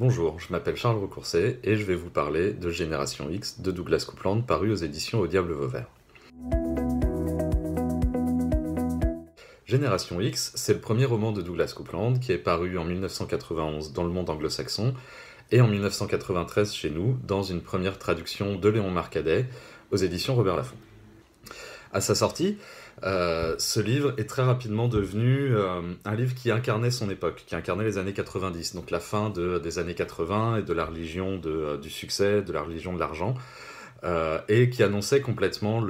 Bonjour, je m'appelle Charles Recourcet et je vais vous parler de Génération X de Douglas Coupland paru aux éditions Au Diable Vauvert. Génération X, c'est le premier roman de Douglas Coupland qui est paru en 1991 dans le monde anglo-saxon et en 1993 chez nous dans une première traduction de Léon Marcadet aux éditions Robert Laffont. À sa sortie, euh, ce livre est très rapidement devenu euh, un livre qui incarnait son époque, qui incarnait les années 90, donc la fin des années 80 et de la religion euh, du succès, de la religion de l'argent, et qui annonçait complètement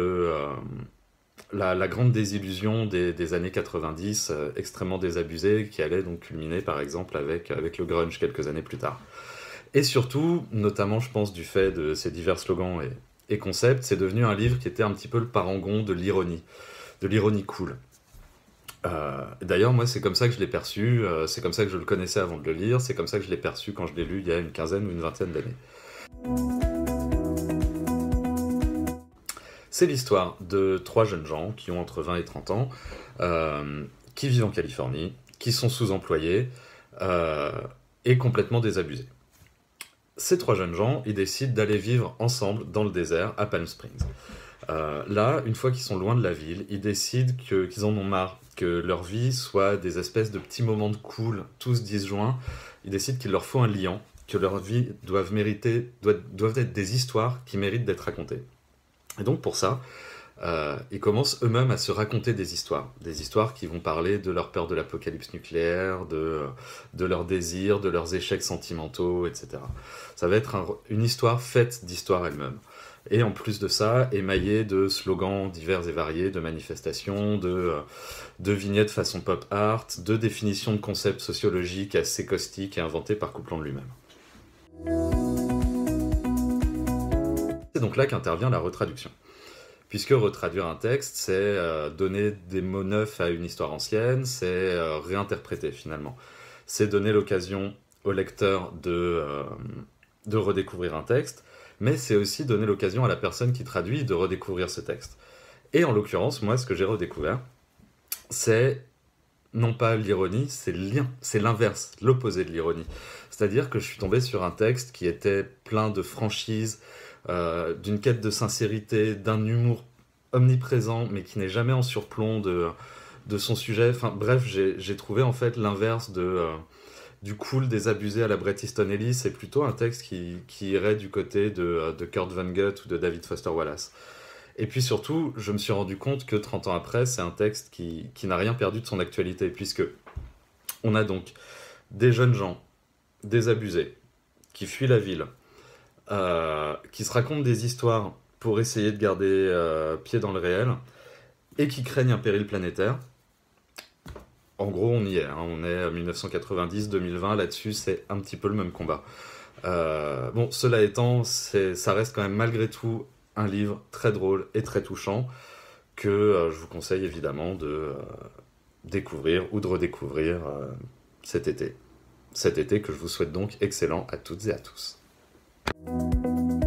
la, grande désillusion des, années 90, extrêmement désabusée, qui allait donc culminer par exemple avec, avec le grunge quelques années plus tard. Et surtout, notamment je pense du fait de ces divers slogans et, et concept, c'est devenu un livre qui était un petit peu le parangon de l'ironie, de l'ironie cool. Euh, d'ailleurs, moi, c'est comme ça que je l'ai perçu, euh, c'est comme ça que je le connaissais avant de le lire, c'est comme ça que je l'ai perçu quand je l'ai lu il y a une quinzaine ou une vingtaine d'années. C'est l'histoire de trois jeunes gens qui ont entre 20 et 30 ans, euh, qui vivent en Californie, qui sont sous-employés et complètement désabusés ces trois jeunes gens, ils décident d'aller vivre ensemble dans le désert à Palm Springs. Euh, là, une fois qu'ils sont loin de la ville, ils décident qu'ils en ont marre, que leur vie soit des espèces de petits moments de cool, tous disjoints. Ils décident qu'il leur faut un liant, que leur vie doivent, mériter, doivent être des histoires qui méritent d'être racontées. Et donc pour ça, euh, ils commencent eux-mêmes à se raconter des histoires. Des histoires qui vont parler de leur peur de l'apocalypse nucléaire, de, de leurs désirs, de leurs échecs sentimentaux, etc. Ça va être une histoire faite d'histoires elles-mêmes. Et en plus de ça, émaillée de slogans divers et variés, de manifestations, de, de vignettes façon pop art, de définitions de concepts sociologiques assez caustiques et inventés par Coupland lui-même. C'est donc là qu'intervient la retraduction puisque retraduire un texte, c'est euh, donner des mots neufs à une histoire ancienne, c'est euh, réinterpréter finalement. C'est donner l'occasion au lecteur de, euh, de redécouvrir un texte, mais c'est aussi donner l'occasion à la personne qui traduit de redécouvrir ce texte. Et en l'occurrence, moi, ce que j'ai redécouvert, c'est non pas l'ironie, c'est c'est l'inverse, l'opposé de l'ironie. C'est-à-dire que je suis tombé sur un texte qui était plein de franchise, euh, d'une quête de sincérité, d'un humour omniprésent, mais qui n'est jamais en surplomb de, son sujet. Enfin, bref, j'ai trouvé en fait l'inverse euh, du cool des abusés à la Bret Easton Ellis. C'est plutôt un texte qui, irait du côté de, euh, de Kurt Vonnegut ou de David Foster Wallace. Et puis surtout, je me suis rendu compte que 30 ans après, c'est un texte qui, qui n'a rien perdu de son actualité, puisque on a donc des jeunes gens, des abusés, qui fuient la ville, euh, qui se racontent des histoires pour essayer de garder euh, pied dans le réel et qui craignent un péril planétaire. En gros, on y est. Hein. On est à 1990-2020. Là-dessus, c'est un petit peu le même combat. Euh, bon, cela étant, ça reste quand même malgré tout un livre très drôle et très touchant que je vous conseille évidemment de découvrir ou de redécouvrir cet été. Cet été que je vous souhaite donc excellent à toutes et à tous. Thank you.